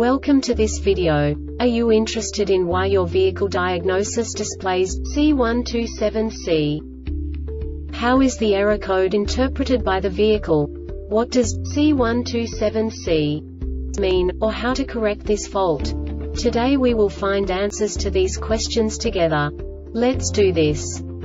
Welcome to this video. Are you interested in why your vehicle diagnosis displays C127C? How is the error code interpreted by the vehicle? What does C127C mean, or how to correct this fault? Today we will find answers to these questions together. Let's do this.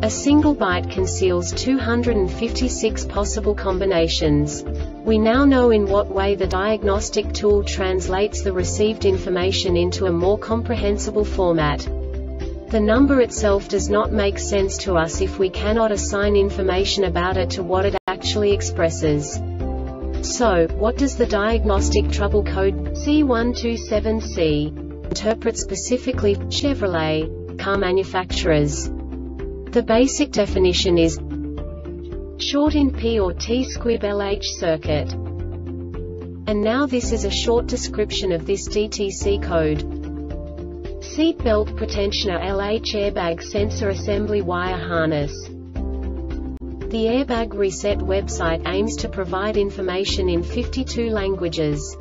A single byte conceals 256 possible combinations. We now know in what way the diagnostic tool translates the received information into a more comprehensible format. The number itself does not make sense to us if we cannot assign information about it to what it actually expresses. So, what does the diagnostic trouble code C127C interpret specifically Chevrolet car manufacturers? The basic definition is short in P or T squib LH circuit. And now this is a short description of this DTC code. Seat belt pretensioner LH airbag sensor assembly wire harness. The Airbag Reset website aims to provide information in 52 languages.